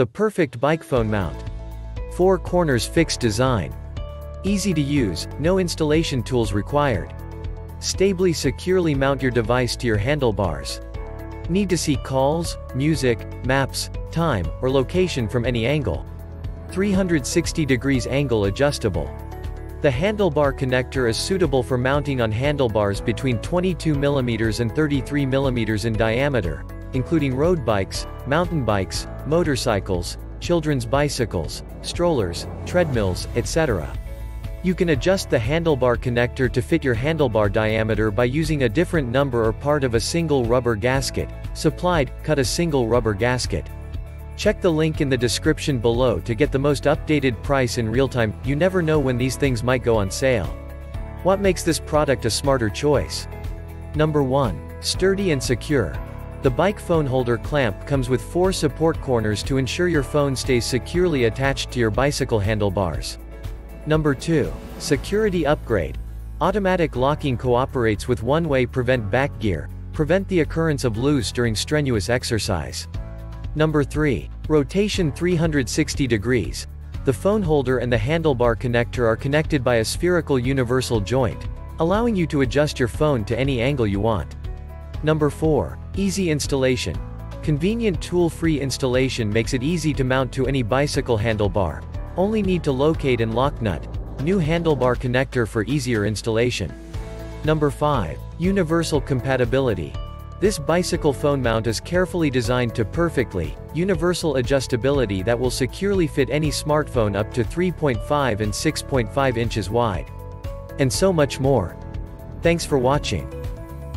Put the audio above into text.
The perfect bike phone mount. 4 corners fixed design. Easy to use, no installation tools required. Stably securely mount your device to your handlebars. Need to see calls, music, maps, time, or location from any angle. 360 degrees angle adjustable. The handlebar connector is suitable for mounting on handlebars between 22mm and 33mm in diameter, including road bikes, mountain bikes, motorcycles, children's bicycles, strollers, treadmills, etc. You can adjust the handlebar connector to fit your handlebar diameter by using a different number or part of a single rubber gasket. Supplied, cut a single rubber gasket. Check the link in the description below to get the most updated price in real time, you never know when these things might go on sale. What makes this product a smarter choice? Number 1. Sturdy and secure. The bike phone holder clamp comes with four support corners to ensure your phone stays securely attached to your bicycle handlebars. Number 2. Security upgrade. Automatic locking cooperates with one-way prevent back gear, prevent the occurrence of loose during strenuous exercise. Number 3. Rotation 360 degrees. The phone holder and the handlebar connector are connected by a spherical universal joint, allowing you to adjust your phone to any angle you want. Number 4. Easy installation. Convenient tool-free installation makes it easy to mount to any bicycle handlebar. Only need to locate and lock nut. New handlebar connector for easier installation. Number 5. Universal compatibility. This bicycle phone mount is carefully designed to perfectly, universal adjustability that will securely fit any smartphone up to 3.5 and 6.5 inches wide. And so much more. Thanks for watching.